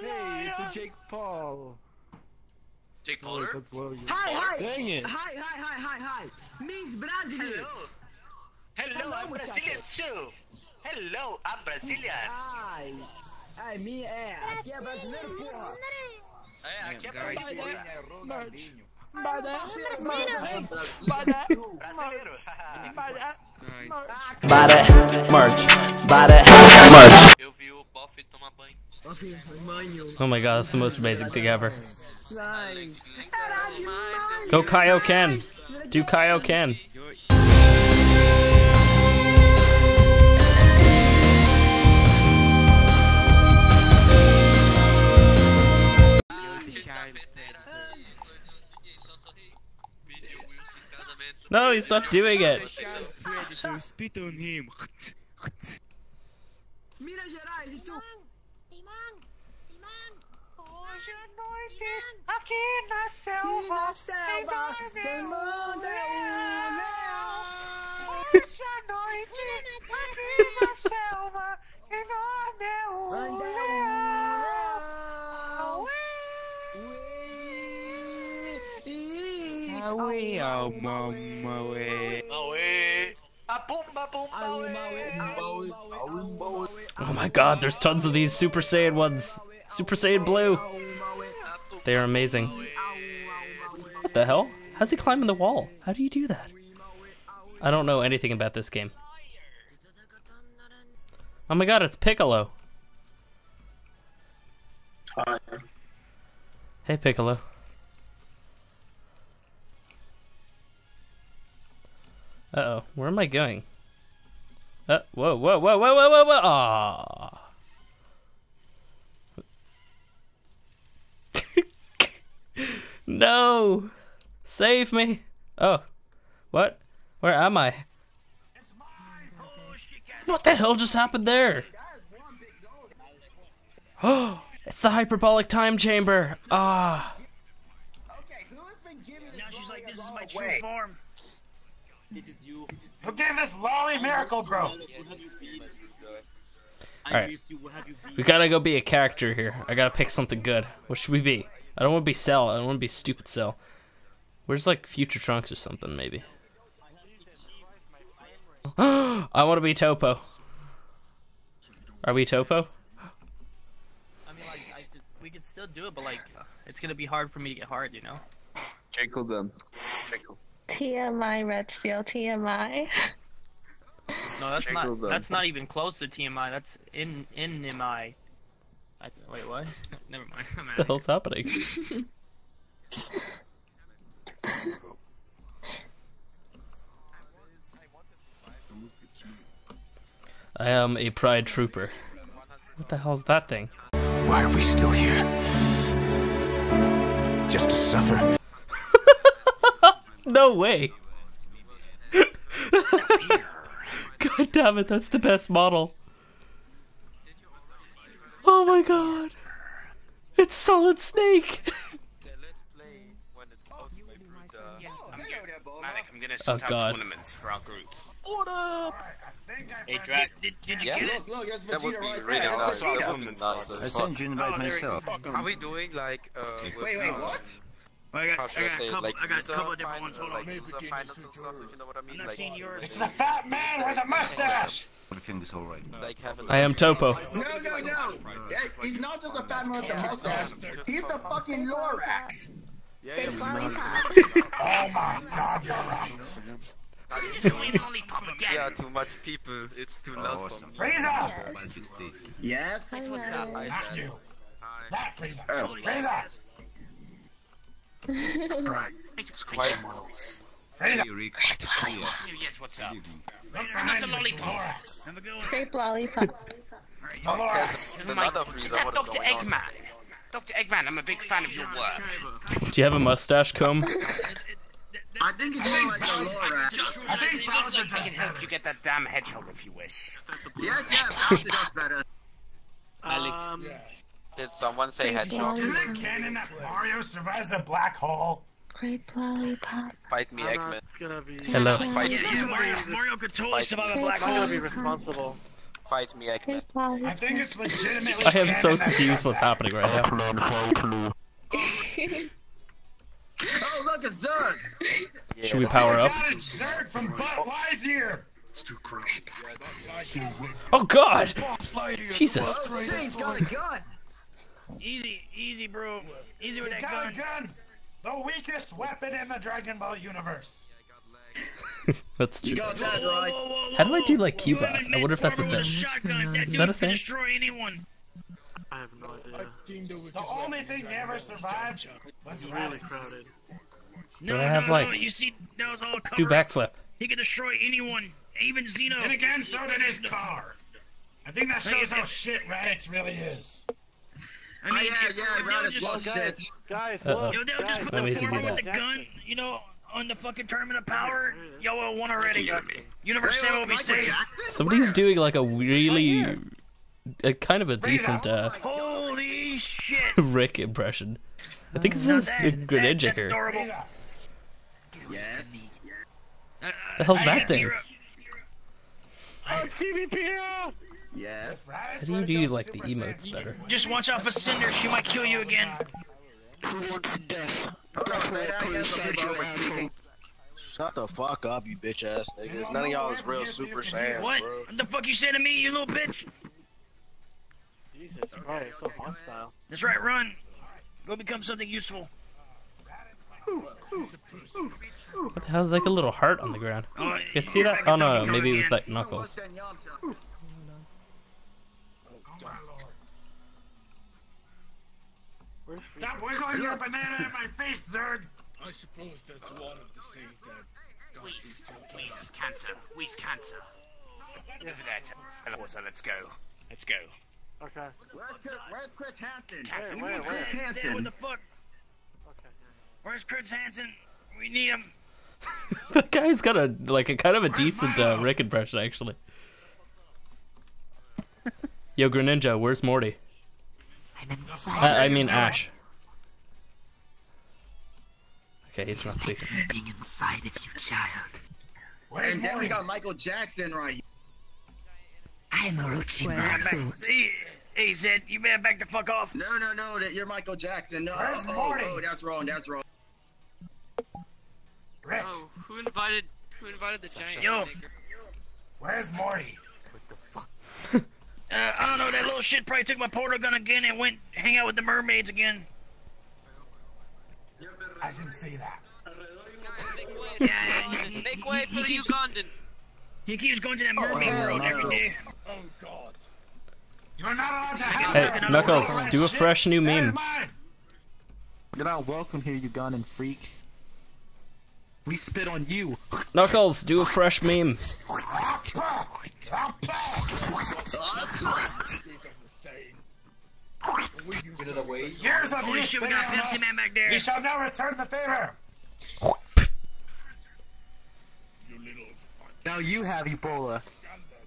Hey, it's a Jake Paul. Jake Oh, Pauler? that's low. Hi, hi. Dang it. Hi, hi, hi, hi, hi. Miss Brazil. Hello, Hello, I'm Brazilian too. Hello, I'm Brazilian. Ai. Ai, minha é. Aqui é brasileiro, porra. É, aqui é guys. Brazilian. Brasileiro. Brasileiro. Buy that merch. Buy that merch. Eu vi o Boff tomar banho. Oh my god, that's the most amazing thing ever. Ai. Era demais. Go Kaioken! Do Kaioken! No, he's not doing it! Spit on him. aqui na selva, selva, é o leão. Noite, aqui na selva, é leão. o leão. Aue, mama, way. Aue, a pumba pumba, Aue, aue. Oh my god, there's tons of these Super Saiyan ones! Super Saiyan Blue! They are amazing. What the hell? How's he climbing the wall? How do you do that? I don't know anything about this game. Oh my god, it's Piccolo! Hi. Hey Piccolo. Uh oh, where am I going? Uh, whoa, whoa, whoa, whoa, whoa, whoa, whoa! Aww. No! Save me! Oh, what? Where am I? What the hell just happened there? Oh, it's the hyperbolic time chamber. Ah. Now she's like, this is my true form. Who gave this lolly miracle bro? Alright. We gotta go be a character here. I gotta pick something good. What should we be? I don't wanna be Cell. I don't wanna be stupid Cell. Where's like Future Trunks or something, maybe? I wanna be Toppo. Are we Toppo? I mean, like, I could, we could still do it, but like, it's gonna be hard for me to get hard, you know? Jekyll then. Jekyll. TMI, Redfield, TMI. No, that's Check not. them. That's not even close to TMI. That's in in NMI. I, wait, what? Never mind. I'm What the out. hell's happening? I am a Pride Trooper. What the hell's that thing? Why are we still here? Just to suffer? No way! God damn it, that's the best model. Oh my god! It's Solid Snake! I'm gonna Oh, sort God. tournaments for our group. What up? Hey, Drag, did, did you get it? That would be really nice. That would be nice as fuck. you invite myself. Are we doing like uh? With, Wait, wait, uh, what? I got, I should I, got say a couple. Like I got a couple of different ones. Hold like on. user finals and stuff. You know what I mean? I'm not like, seeing yours. The fat man with a mustache! like. I am Toppo. No, no, no. Yeah, He's not just a fat man with a mustache. He's the fucking Lorax. Big lollipop. Oh my god, you're right. Yeah, too much people. It's too loud for me. Frieza! Yes. Hello. Hi, Not you. Hi. That Frieza. Oh. Frieza! Quite. Frieza! Yes, what's up? Not a lollipop. Big lollipop. Is Dr. Eggman? Dr. Eggman, I'm a big fan of your work. Do you have a mustache comb? I think it's more like a. I think Bowser can help you get that damn hedgehog if you wish. Yes, yeah, Bowser does better. Um, Did someone say hedgehog? Isn't it canon that Mario survives the black hole? Great lollipop. Fight me, Eggman. gonna be. Hello. Fight Yeah, me. yeah, Mario, Mario could totally survive a black hole. Lollipop. responsible. Fight me, I can. Fake Lolly I think it's legitimately. I am so confused what's happening right now. Oh, look, it's Zerg. Should we power up? Got it, Zerg from Butt Lies here. Oh god! Jesus. Shit, he's got a gun. Easy, easy, bro. Easy with He's that got a gun. gun. The weakest weapon in the Dragon Ball universe. That's You true. got that right. How do I do like Q You? I wonder if that's a farmer with thing. shotgun. That Is that a can thing? destroy anyone. I have no idea. The only thing he ever survived was rabbits. No, Do I have, no, no. You see, that was all Do backflip. He can destroy anyone, even Xeno. And again, so did his car. I think that shows how shit Raditz really is. I mean, Oh, yeah, if, yeah, if they would just, was shit. Guys, Uh-oh. look. if they would just guys, put Let the do former with the gun, you know, on the fucking tournament of power, yo, I would won already. Universe Wait, 7 will be Michael staying. Jackson? Somebody's Where? doing like a really, a kind of a decent uh, Holy shit! Rick impression. I think it's Now this that- the that- grenade that's jicker. Yes. Uh, The hell's that got thing? Kira. Oh, TVPL! Yes. How do you do like the emotes better? Just watch out for Cinder. She might kill you again. Who wants man. I guess some people overspeaking. Shut the fuck up, you bitch ass niggas. None of y'all is real Super Saiyan, What? bro. What the fuck you say to me, you little bitch? Jesus Christ, so hostile. That's right, run. Go become something useful. What the hell is like a little heart on the ground? Oh, You see that? Oh in no, maybe it was again. like Knuckles. Stop wiggling your banana in my face, Zerg. I suppose that's one of the things that Whis, Whis cancer, Whis cancer. Enough of that. Teleporter, let's go. Let's go. Okay. Where's Chris, where's Chris Hansen? Hansen, We where, need where? Chris Say, what Hansen. the fuck? Okay. Where's Chris Hansen? We need him. that guy's got a like a kind of a decent uh, Rick impression actually. Yo, Greninja, where's Morty? I'm Uh, inside. I mean Ash. Okay, he's not speaking. Being inside of you, child. Where's And then we got Michael Jackson right. I'm Orochimaru. Hey, hey, Zed, you better back the fuck off. No, no, no, that you're Michael Jackson. No, Where's oh, Morty? oh, that's wrong, that's wrong. Rick, Oh, who invited who invited the giant? Yo. where's Morty? Uh, I don't know, that little shit probably took my portal gun again and went hang out with the mermaids again. I can see that. Make way, Yeah, he- make way for the keeps- Ugandan. He keeps going to that mermaid hell world every day. Oh God. You're not allowed to have Hey, Knuckles, do a fresh new meme. You're not welcome here, you Ugandan freak. We spit on you. Knuckles, do a fresh meme. Years of Holy you shit, we got on Pepsi. Man back there. You shall now return the favor. Now you have Ebola.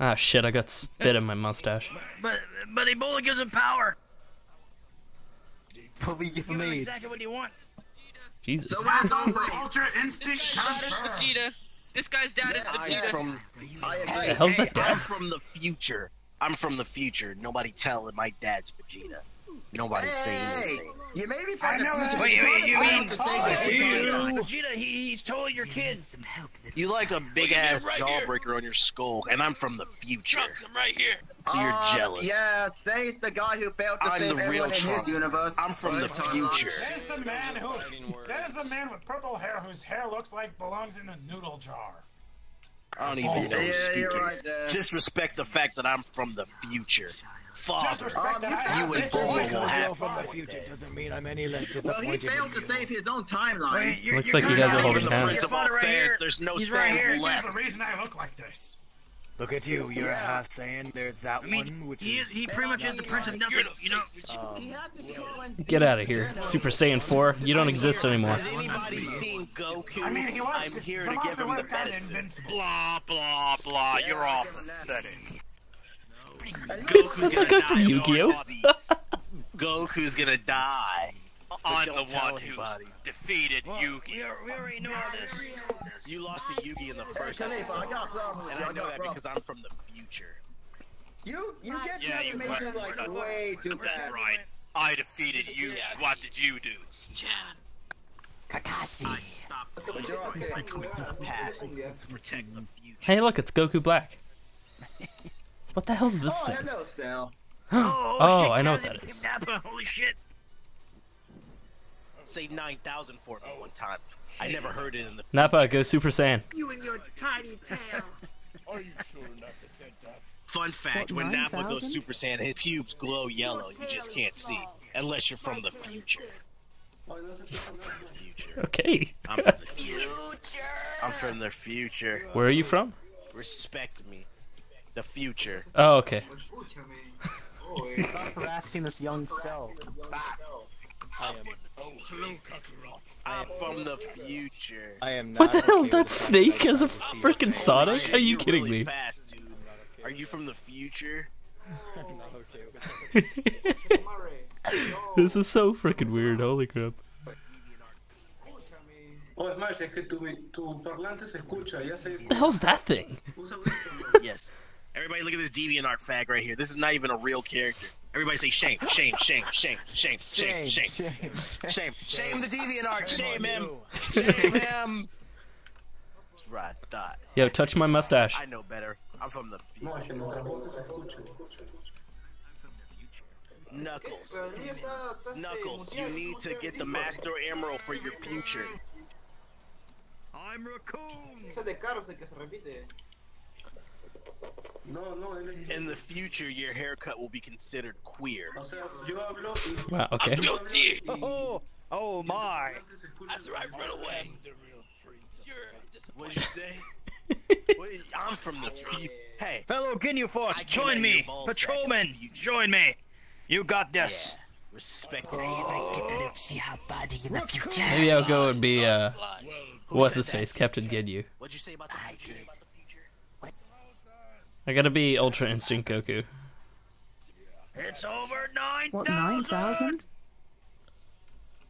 Ah shit, I got spit in my mustache. But but Ebola gives him power. But we give You him AIDS. exactly what you want. Jesus. So as always, Ultra instinct Dad is. Vegeta. This guy's dad is I'm Vegeta. from. I The agree. hell's that I'm from the future. I'm from the future. Nobody telling my dad's Vegeta. Nobody's saying Hey, anything. you may be I from the know future. that. Wait, wait, you mean have to say this you, is Vegeta. Vegeta? He, he's totally your kid. Some help. You like a big ass right here. jawbreaker on your skull, and I'm from the future. Trunks, I'm right here. So you're Uh, jealous. Yeah, Say's the guy who failed to I'm save the real everyone in his universe. I'm from the But, future. Says the man who says the man with purple hair whose hair looks like belongs in a noodle jar. I don't even oh, know Yeah, speaking. right. Disrespect the fact that I'm from the future. Father, Disrespect um, that you and this Bulma will have deal fun with. with future doesn't mean I'm any less Well, he failed to save his own timeline. Wait, you're, Looks you're like you kinda guys are holding me hands. your First of all, father right there's no He's right fans here. Here's the reason I look like this. Look at you, you're Yeah. half saying there's that I mean, one, which he, is... he pretty much is the prince of nothing, you know? Um, He had to kill and Get out of here. Super Saiyan 4, you don't exist anymore. Has anybody seen Goku? I mean, he was. I'm here to give him the kinda medicine. invincible. Blah blah blah. You're all pathetic. Goku's gonna the guy die from of Yu-Gi-Oh! Goku's gonna die. I'm the tell one who defeated Well, Yugi. we, are, we already know all this. You lost to Yugi in the first Khalifa, I episode. got a And. I I know that because I'm from the future. You you get Yeah, the you information were- like were not- way too fast. Right. I defeated you. What did you do? Kakashi. But you're okay. To protect the future. Hey, look, it's Goku Black. What the hell's this Oh, thing? hello, Sal. Oh, Oh, shit, I know what that is. Holy shit. Say 9,000 for me one time. I never heard it in the Nappa, go Super Saiyan. You and your tiny tail. Are you sure Nappa said that? Fun fact, What, when Nappa goes Super Saiyan, his pubes glow yellow. You just can't see. Unless you're oh, from the future. Okay. I'm from the future. I'm from the future. Where are you from? Respect me. The future. Oh, okay. Stop harassing this young cell. Stop. I am. Oh, hello, Kakarot. I am from the future. I am What the hell? That snake as a freaking Sonic? Are you kidding me? Fast, dude. Are you from the future? This is so freaking weird. Holy crap. Oh, es más, es que tu, tu parlante se escucha, ya sé. What the hell's that thing? yes. Everybody look at this DeviantArt fag right here. This is not even a real character. Everybody say shame, shame, shame, shame, shame, shame, shame, shame, shame, shame the DeviantArt, shame him, shame him. That's what I thought. Yo, touch my mustache. I know better. I'm from the No, es que future. nuestras voces se escuchan. Knuckles. Knuckles, you need to get the Master Emerald for your future. I'm Raccoon. No, no, él es... In the future, your haircut will be considered queer. O sea, yo hablo y... Wow, okay. Yo hablo y- Oh, oh my. That's right, run away. What'd you say? I'm from the future. Hey, Fellow Ginyu Force, I came join out of me. your ball sack in the Patrolman, join me. You got this. respect Maybe I'll go and be, uh, what's his face? Captain Ginyu. What'd you say about the future? I gotta be Ultra Instinct Goku. It's over 9,000! What, 9,000?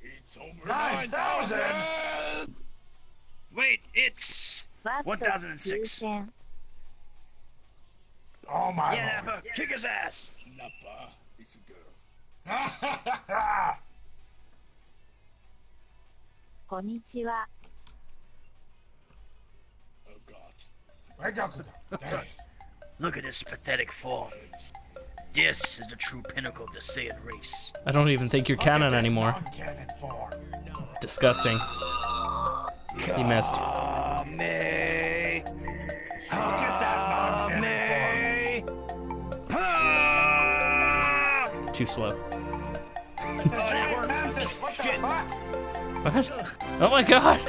It's over 9,000! Wait, it's... That's 1,006. Oh my Yeah, Lord. Kick his ass! Nappa, it's a girl. Konnichiwa. Oh god. Where Goku go? There it is. Look at this pathetic form. This is the true pinnacle of the Saiyan race. I don't even think you're canon anymore. Non-canon form. Disgusting. He missed. Me. Look at that. Me. Too slow. It's the giant mantis. What the Shit. fuck? What? Oh my god!